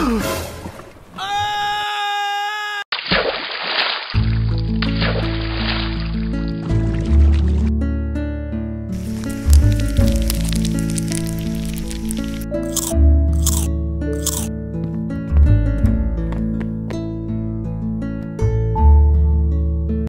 Ugh!